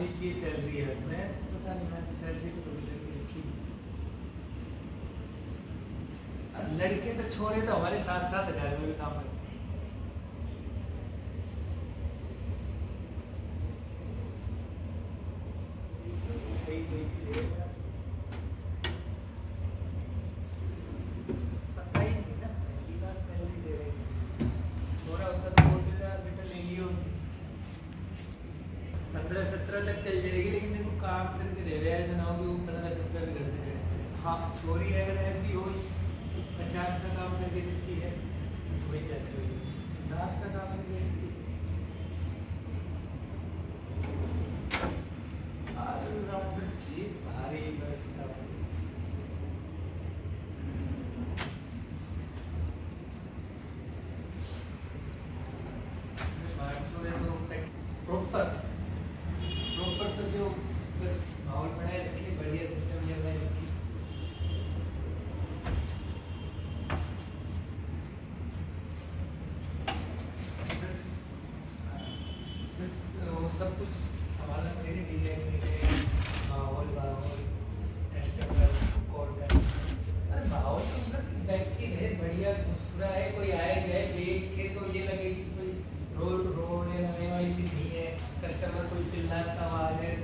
होनी चाहिए सैलरी है? मैं तो पता नहीं मैं सैलरी तो कभी रखी लड़के तो छोरे तो हमारे साथ साथ हज़ार में भी काम करते सही सही सही सी दे रहे हैं। पता ही नहीं ना पहली बार सैलरी दे रहे हैं। छोरा होता तो बोल देता यार बेटा ले लियो पंद्रह सत्रह तक चल जाएगी लेकिन देखो काम करके दे रहे ऐसा ना हो कि वो पंद्रह सत्रह भी करे हाँ छोरी अगर ऐसी हो पचास का काम करके देती है वही चाची होगी लाख का काम करके देती है ऑलराउंडर जी भारी व्यवस्था प्रॉपर तो जो बस माहौल बनाए रखे बढ़िया सिस्टम बनाए रखे बस वो सब कुछ संभालना मेरे डिज़ाइन में माहौल माहौल अरे माहौल तो मतलब बैठी है, बढ़िया मुस्कुरा है, कोई आए जाए देख के तो ये लगे कि कोई रोड रोने लगने वाली चीज़ नहीं है कस्टमर कोई चिल्लाता हुआ आ जाए,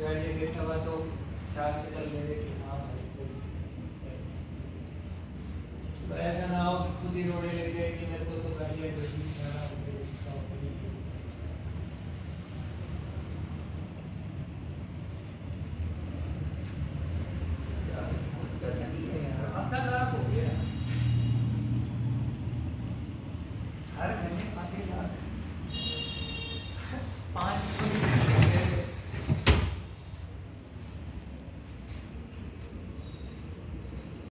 गाड़ी बैठा हुआ तो शांत कर ले कि हाँ तो ऐसा ना हो खुद ही रोने लग जाए कि मेरे को तो गाड़ी है हर महीने पाँच